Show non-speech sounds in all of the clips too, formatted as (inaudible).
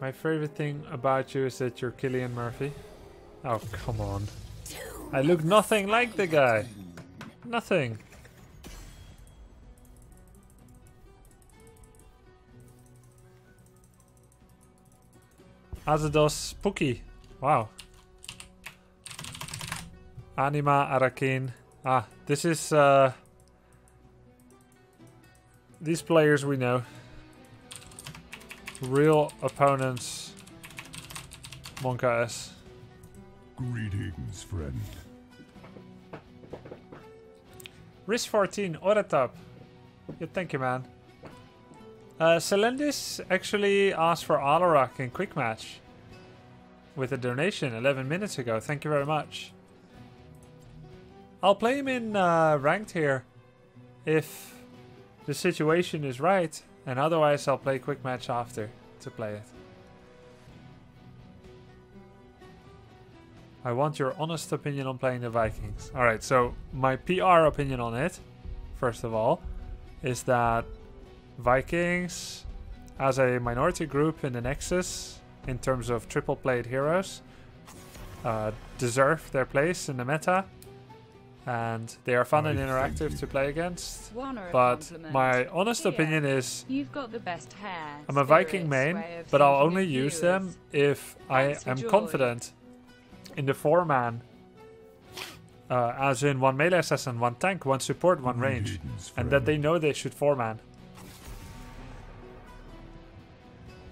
My favorite thing about you is that you're Cillian Murphy. Oh, come on. I look nothing like the guy. Nothing. Azados Pookie. Wow. Anima Arakin. Ah, this is uh these players we know. Real opponents. Monka Greetings, friend. Risk 14, Oratop. Yeah, thank you, man. Uh, Selendis actually asked for Alarak in Quick Match with a donation 11 minutes ago. Thank you very much. I'll play him in uh, ranked here if the situation is right, and otherwise I'll play Quick Match after to play it. I want your honest opinion on playing the Vikings. Alright, so my PR opinion on it, first of all, is that Vikings, as a minority group in the Nexus, in terms of triple played heroes, uh, deserve their place in the meta. And they are fun I and interactive to play against. One or a But my honest Here, opinion is You've got the best hair. I'm a Viking main, but I'll only use viewers. them if I Thanks for am joy. confident in the four man. Uh, as in one melee assassin, one tank, one support, one range. And that they know they should four man.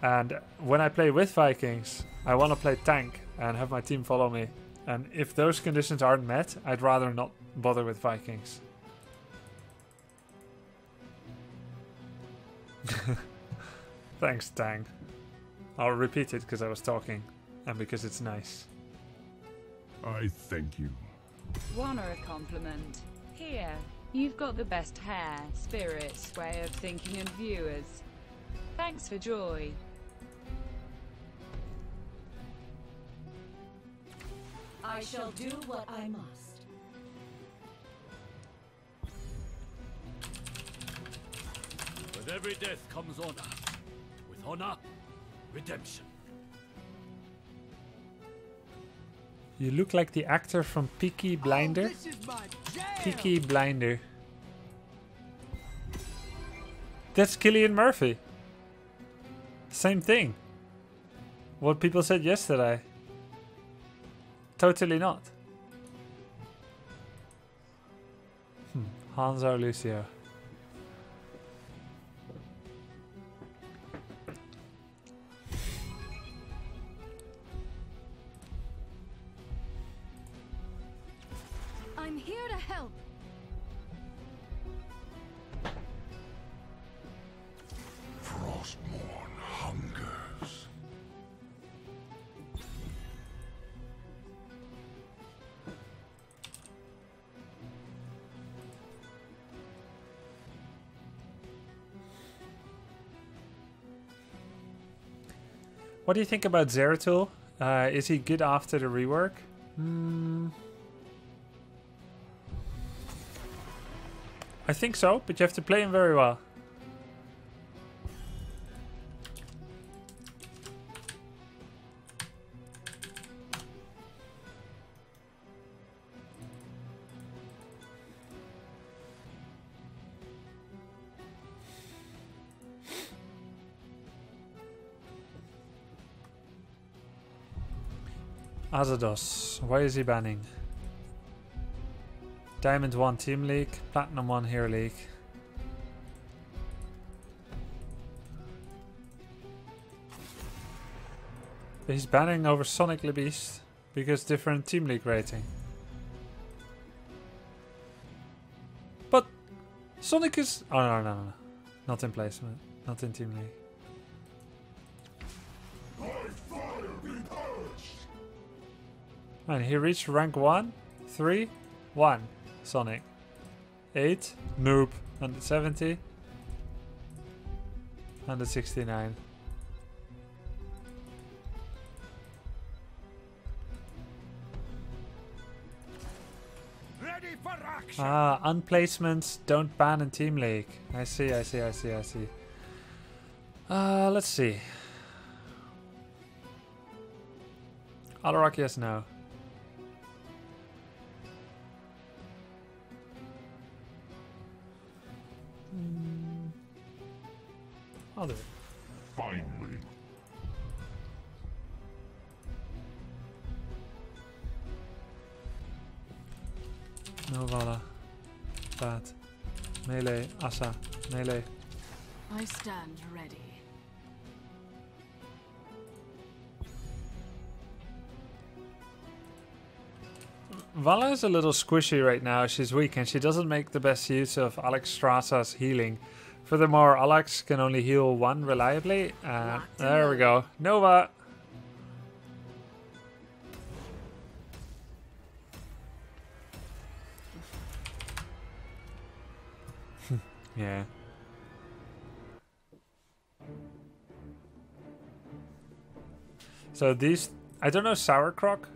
And when I play with Vikings, I want to play tank and have my team follow me. And if those conditions aren't met, I'd rather not bother with Vikings. (laughs) Thanks, Tang. I'll repeat it because I was talking and because it's nice. I thank you. One or a compliment. Here, you've got the best hair, spirits, way of thinking and viewers. Thanks for joy. I shall do what I must. With every death comes honor. With honor, redemption. You look like the actor from Peaky Blinder. Peaky Blinder. That's Cillian Murphy. Same thing. What people said yesterday. Totally not. Hmm. Hanzo Lucio. What do you think about Zeratul? Uh, is he good after the rework? Hmm. I think so, but you have to play him very well. Azados, why is he banning? Diamond 1 Team League, Platinum 1 Hero League. He's banning over Sonic the Beast because different Team League rating. But Sonic is. Oh, no, no, no, no. Not in placement. Not in Team League. And he reached rank 1, 3, 1. Sonic. 8, noob. 170. 169. Ready for action! Ah, unplacements don't ban in Team League. I see, I see, I see, I see. Uh, let's see. Alarak, yes, no. I'll do it. Finally. No Valla. Bad. Melee. Asa. Melee. I stand ready. Valla is a little squishy right now. She's weak and she doesn't make the best use of Alexstrasza's healing. Furthermore, Alex can only heal one reliably. Uh, there we go. Nova. (laughs) yeah. So these, I don't know Sauerkrog,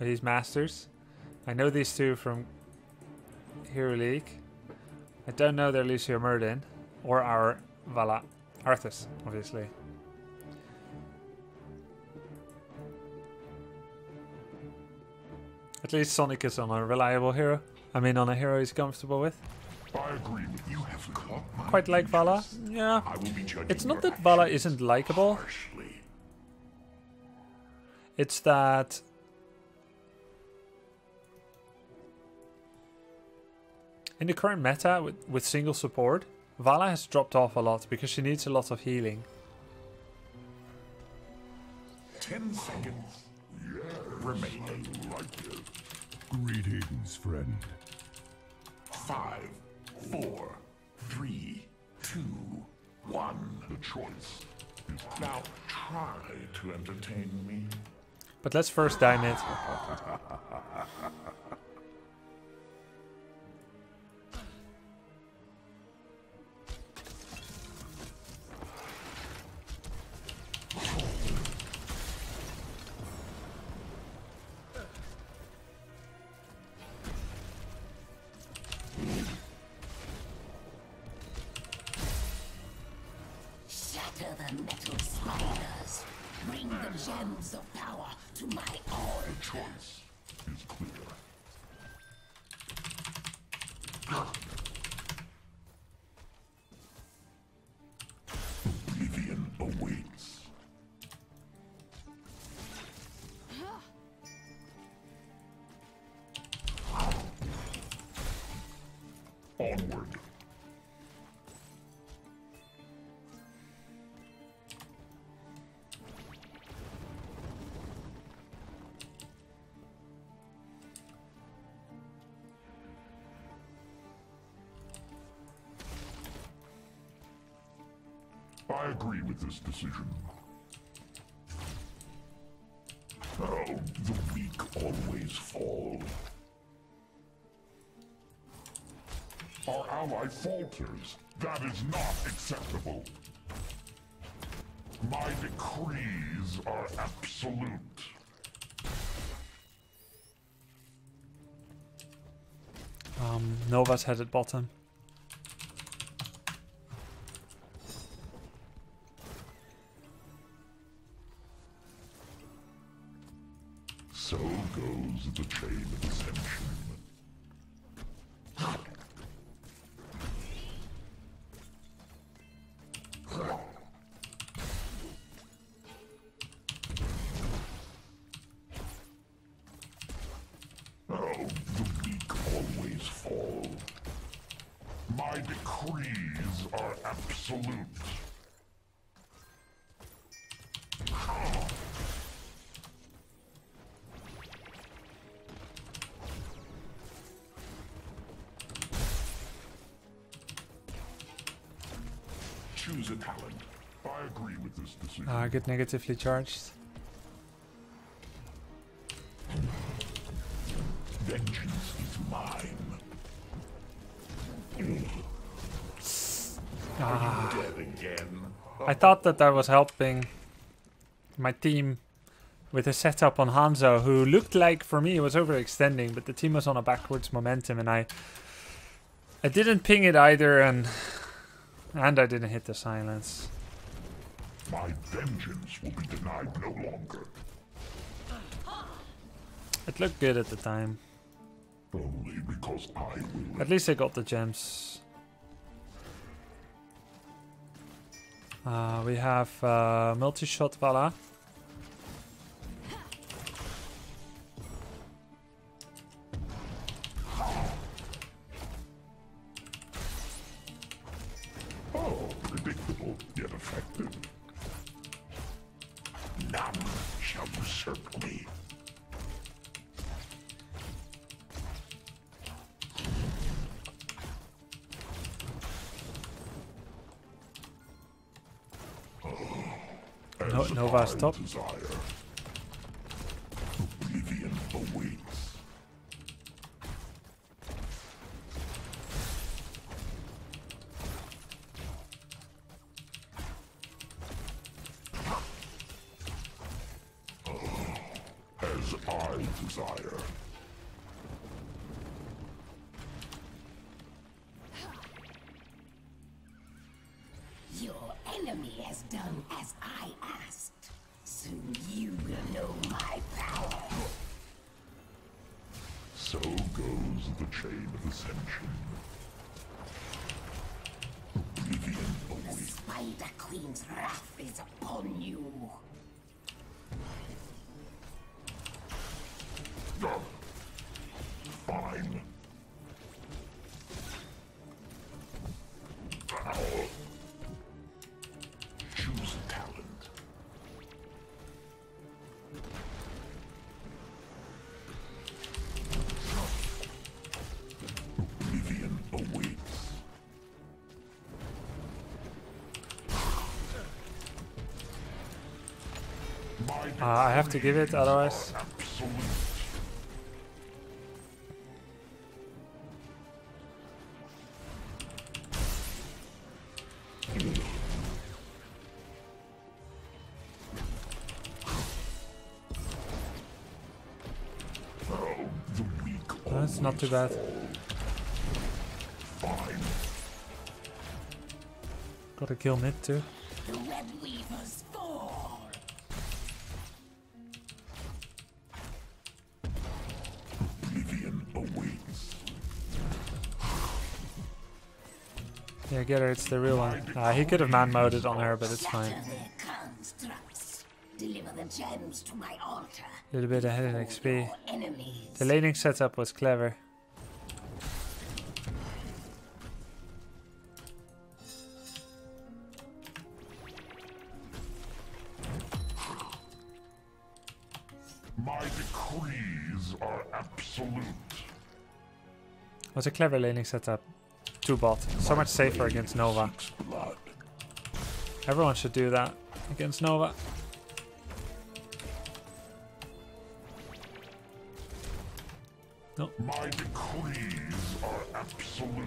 but he's masters. I know these two from Hero League. I don't know their Lucio Muradin or our Valla Arthas, obviously. At least Sonic is on a reliable hero. I mean, on a hero he's comfortable with. I agree with you. have Quite like Valla. Yeah. I will be It's not that Valla isn't likable. harshly. It's that in the current meta with, with single support, Valla has dropped off a lot because she needs a lot of healing. Ten seconds remaining. Greetings, friend. Five, four, three, two, one. The choice is now try to entertain me. But let's first dine it. (laughs) Shatter the metal spiders. Bring the gems of power to my own. Choice is clear. This decision. Oh, the weak always fall. Our ally falters. That is not acceptable. My decrees are absolute. Um, Nova's headed bottom. The chain of ascension. A talent. I agree with this decision. Uh, get negatively charged. Vengeance is mine. Ah. I thought that I was helping my team with a setup on Hanzo, who looked like for me was overextending, but the team was on a backwards momentum, and I I didn't ping it either, and and I didn't hit the silence. My vengeance will be denied no longer. It looked good at the time. Only because I will At least I got the gems. Uh, we have uh, multi-shot Valla. Top. Desire. Oblivion awaits. As I desire. Your enemy has done as I know my power. So goes the chain of ascension. Oblivion The. Spider Queen's wrath is upon you. Uh, I have to give it, otherwise. That's not too bad. Gotta kill mid too. Get her, it's the real one. Uh, he could have man moded on her, but it's fine. Scatter their constructs. Deliver the gems to my altar. A little bit ahead in XP. The laning setup was clever. My decrees are absolute. was a clever laning setup. Bot. So much safer against Nova. Everyone should do that against Nova. My decrees are absolute.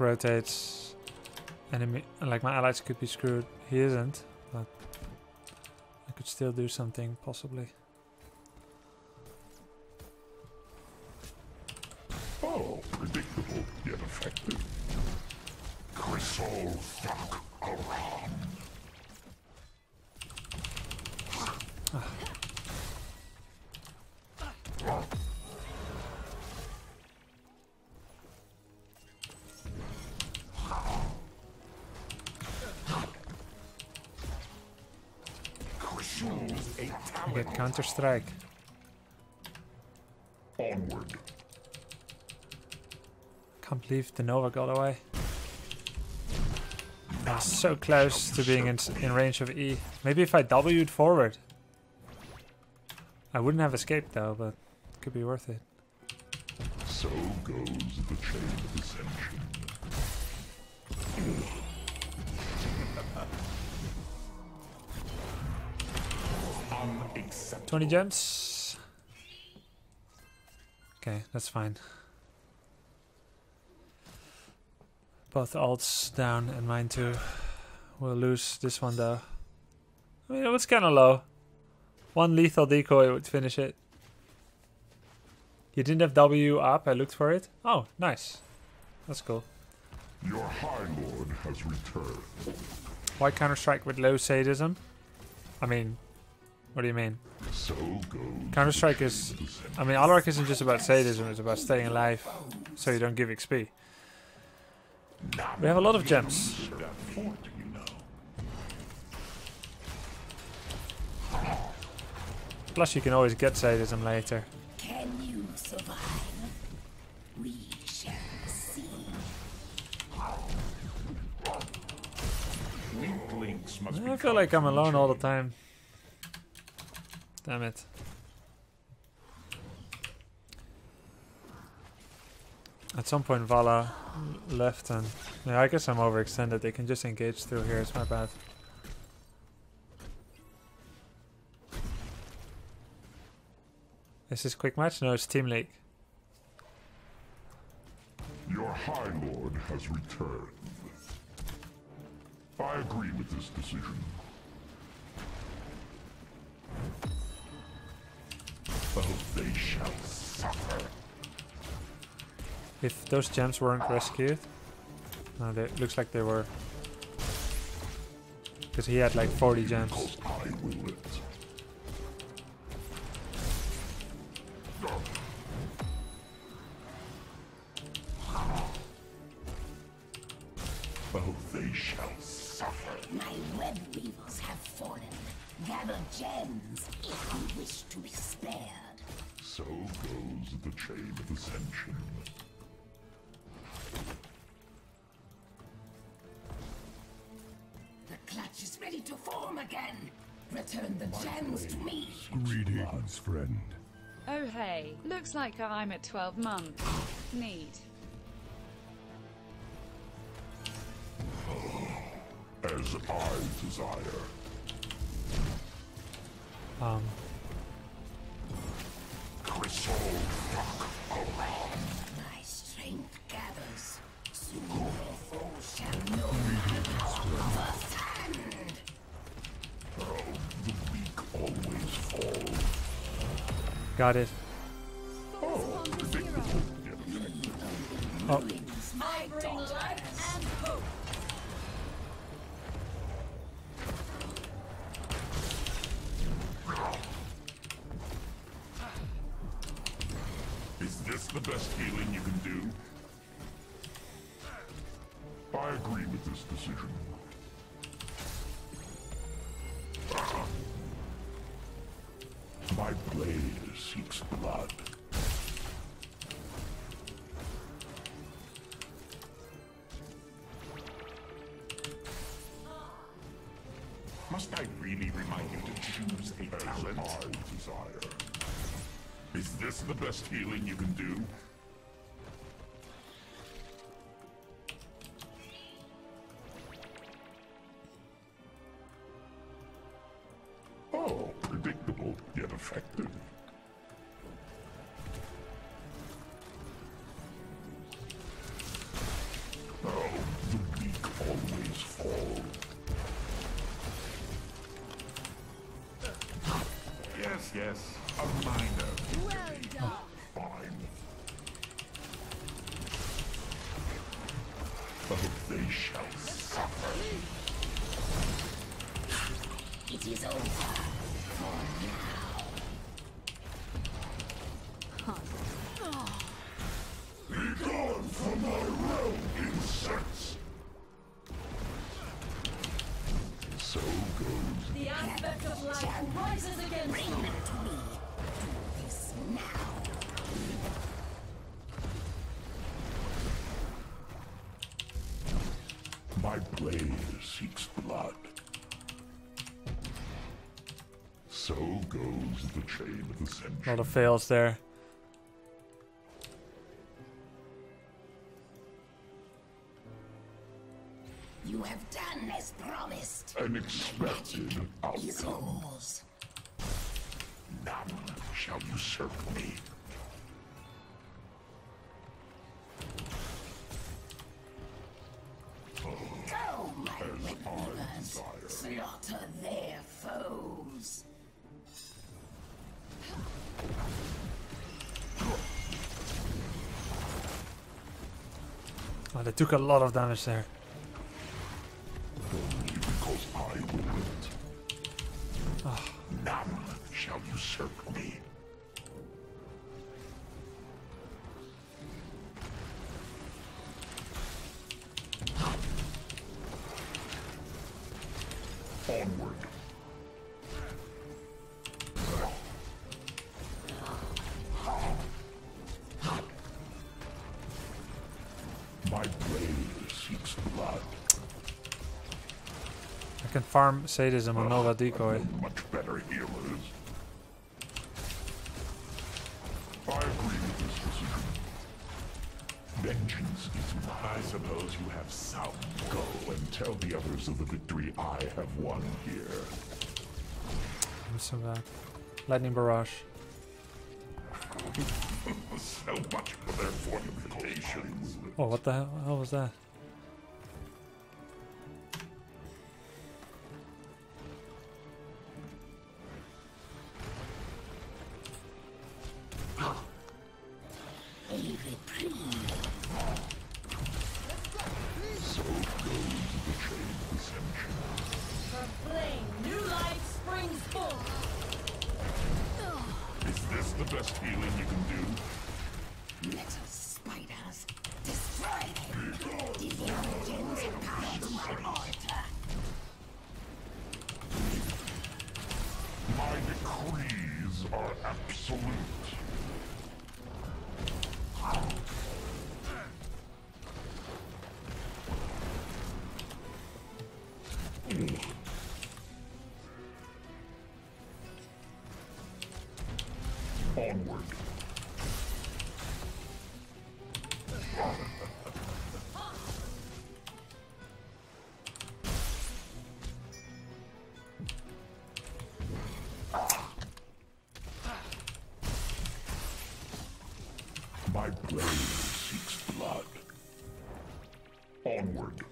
Rotates, enemy like my allies could be screwed. He isn't, but I could still do something possibly. Oh, predictable yet effective. Chrysol fuck around. Counter Strike. Onward. Can't believe the Nova got away. I was so close to being in, in range of E. Maybe if I W'd forward. I wouldn't have escaped though, but it could be worth it. So goes the chain of ascension. 20 gems. Okay, that's fine. Both alts down and mine too. We'll lose this one though. I mean, it was kind of low. One lethal decoy would finish it. You didn't have W up, I looked for it. Oh, nice. That's cool. Your High Lord has returned. Why Counter Strike with low sadism? I mean, what do you mean? So goes Counter Strike is. chain of ascension. I mean, Alarak isn't just about sadism, it's about staying alive so you don't give XP. We have a lot of gems. That fort, you know. Plus, you can always get sadism later. Can you survive? We shall see. Weak links must I feel like I'm alone all the time. Damn it. At some point, Valla left, and yeah, I guess I'm overextended. They can just engage through here. It's my bad. This is this quick match? No, it's team league. Your High Lord has returned. I agree with this decision. They shall suffer. If those gems weren't rescued, no, they looks like they were. Because he had like 40 gems. Because I will it. Oh, they shall suffer. My web weavers have fallen. Gather gems if you wish to be spared. So goes the chain of ascension. The clutch is ready to form again. Return the gems to me. Greetings, friend. Oh hey, looks like I'm at 12 months. Neat. As I desire. Um, got it. Oh, Is this the best healing you can do? I agree with this decision. Seeks blood. Must I really remind you to choose a As talent? I desire. Is this the best healing you can do? Oh, predictable yet effective. My blade seeks blood. So goes the chain of a ascension. lot of fails there. You have done as promised. An expected Is outcome. yours. None shall usurp me. Took a lot of damage there. Farm sadism on Nova Decoy. Much better healers. I agree with this decision. Vengeance is mine. I suppose you have some. Go and tell the others of the victory I have won here. What's that? Lightning barrage. (laughs) So much for their fortifications. Oh, what the hell, hell was that? Reprieve. Seeks blood. Onward.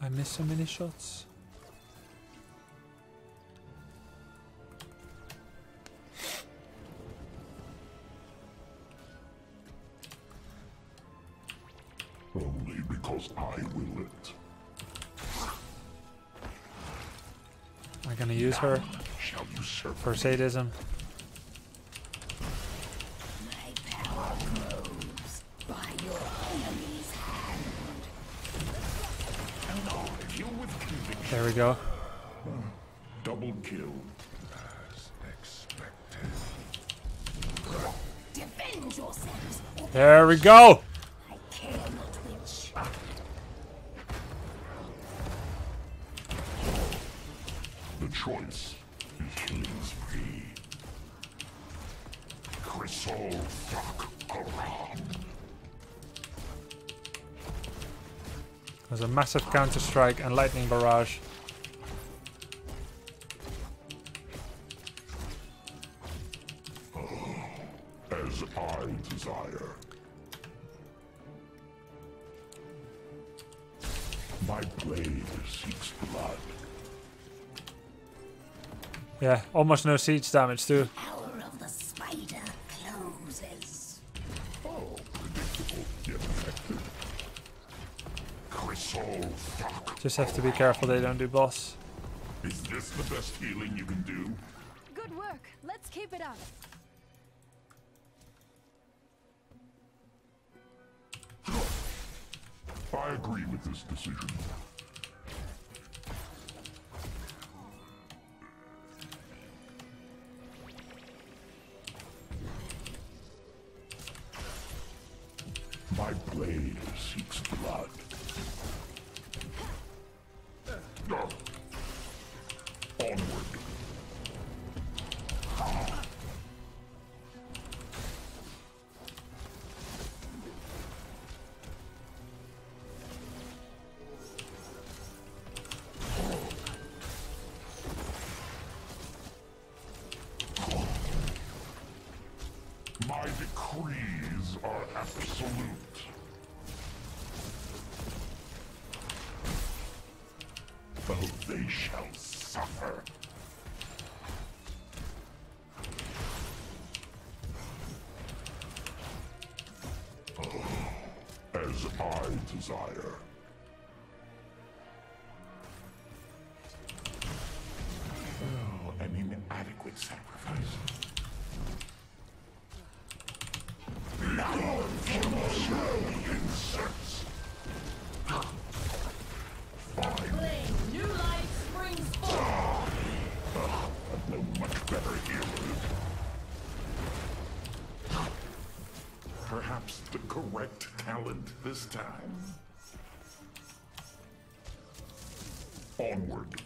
I missed so many shots. Use her for sadism. My power grows by your enemy's hand. and I kill with conviction. There we go. Double kill. As expected. Defend yourselves, There we go. A massive counter strike and lightning barrage. As I desire. My blade seeks blood. Yeah, almost no siege damage too. Hour of the spider closes. Oh, predictable yet effective. Chrysol Thok. Just have to be careful they don't do boss. Is this the best healing you can do? Good work. Let's keep it up. I agree with this decision. Oh, they shall suffer. Oh, as I desire. Correct this time. Onward.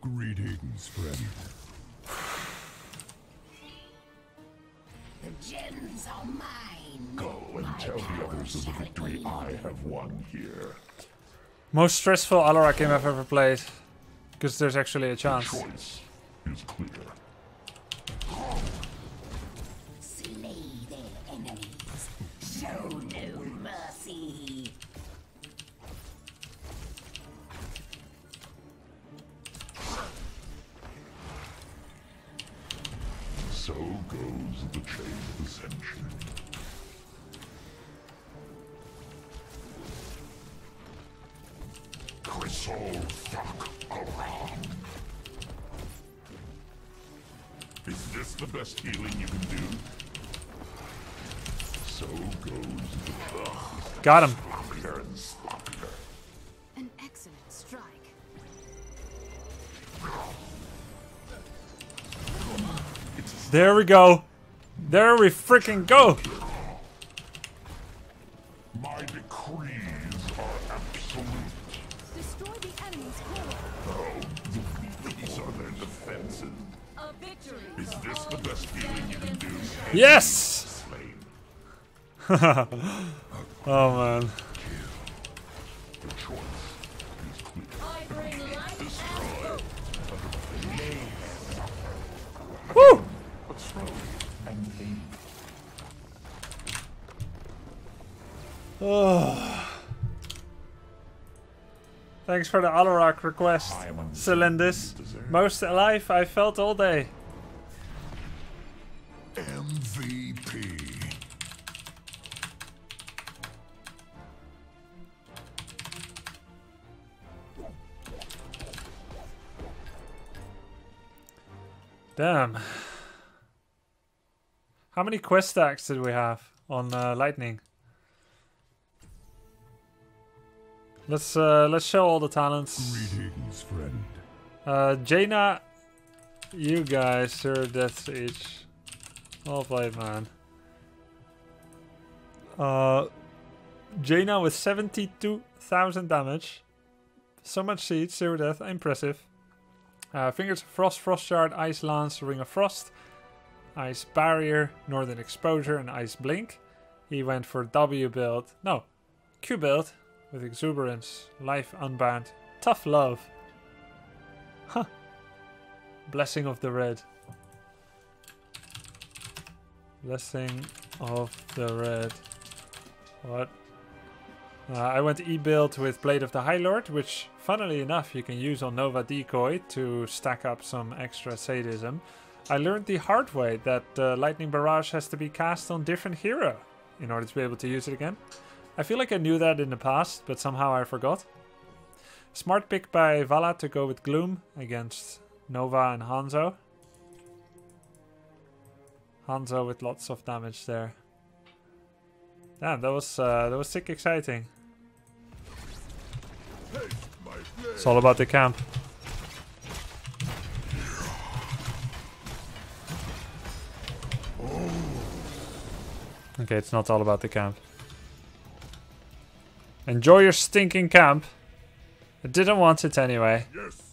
Greetings, friend. The gems are mine. Go and tell the others of the victory I have won here. Most stressful Alarak game I've ever played. Because there's actually a chance. Is clear. Got him. sloppier and sloppier. An excellent strike. There we go. There we freaking go. My decrees are absolute. Destroy the enemy's core. Oh, these are their defenses. A victory. Is this the best healing you can do? Yes! (laughs) Oh man. The choice is clear. I bring life and hope. Woo! What's wrong? And aim. Thanks for the Alarak request, I am on the Selendis. Most alive I felt all day. Damn. How many quest stacks did we have on uh, Lightning? Let's uh, let's show all the talents. Greetings, friend. Uh, Jaina, you guys, sir, deaths each. Well played, man. Uh, Jaina with 72,000 damage. So much seed, zero death, impressive. Uh, Fingers of Frost, Frost Shard, Ice Lance, Ring of Frost, Ice Barrier, Northern Exposure, and Ice Blink. He went for W build, no, Q build with Exuberance, Life Unbound, Tough Love. Huh. Blessing of the Red. Blessing of the Red. What? Uh, I went E-build with Blade of the High Lord, which, funnily enough, you can use on Nova Decoy to stack up some extra sadism. I learned the hard way that uh, Lightning Barrage has to be cast on different hero in order to be able to use it again. I feel like I knew that in the past, but somehow I forgot. Smart pick by Valla to go with Gloom against Nova and Hanzo. Hanzo with lots of damage there. Damn, that was uh, that was sick exciting. It's all about the camp. Okay, it's not all about the camp. Enjoy your stinking camp. I didn't want it anyway. Yes,